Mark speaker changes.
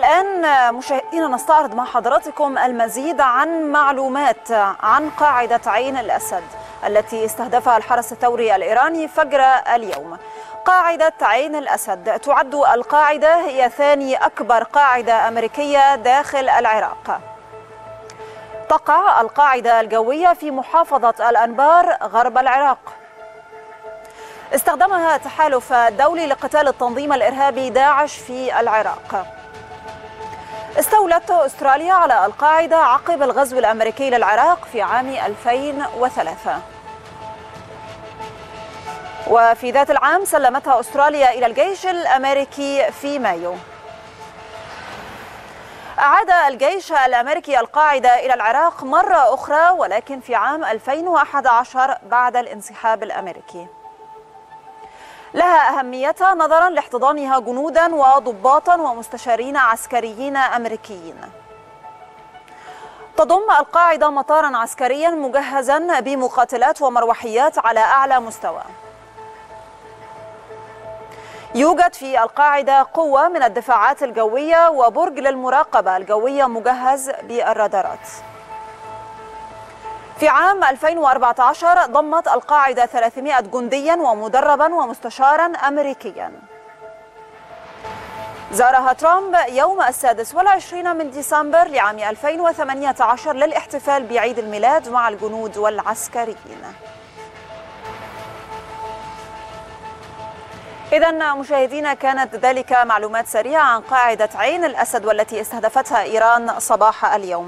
Speaker 1: الآن مشاهدينا نستعرض مع حضراتكم المزيد عن معلومات عن قاعدة عين الأسد التي استهدفها الحرس الثوري الإيراني فجر اليوم. قاعدة عين الأسد تعد القاعدة هي ثاني أكبر قاعدة أمريكية داخل العراق. تقع القاعدة الجوية في محافظة الأنبار غرب العراق. استخدمها تحالف دولي لقتال التنظيم الإرهابي داعش في العراق. استولت أستراليا على القاعدة عقب الغزو الأمريكي للعراق في عام 2003 وفي ذات العام سلمتها أستراليا إلى الجيش الأمريكي في مايو. أعاد الجيش الأمريكي القاعدة إلى العراق مرة أخرى ولكن في عام 2011 بعد الانسحاب الأمريكي. لها أهميتها نظرا لاحتضانها جنودا وضباطا ومستشارين عسكريين أمريكيين. تضم القاعدة مطارا عسكريا مجهزا بمقاتلات ومروحيات على أعلى مستوى. يوجد في القاعدة قوة من الدفاعات الجوية وبرج للمراقبة الجوية مجهز بالرادارات. في عام 2014 ضمت القاعدة 300 جنديا ومدربا ومستشارا أمريكيا. زارها ترامب يوم السادس والعشرين من ديسمبر لعام 2018 للاحتفال بعيد الميلاد مع الجنود والعسكريين. إذا مشاهدينا كانت ذلك معلومات سريعة عن قاعدة عين الأسد والتي استهدفتها إيران صباح اليوم.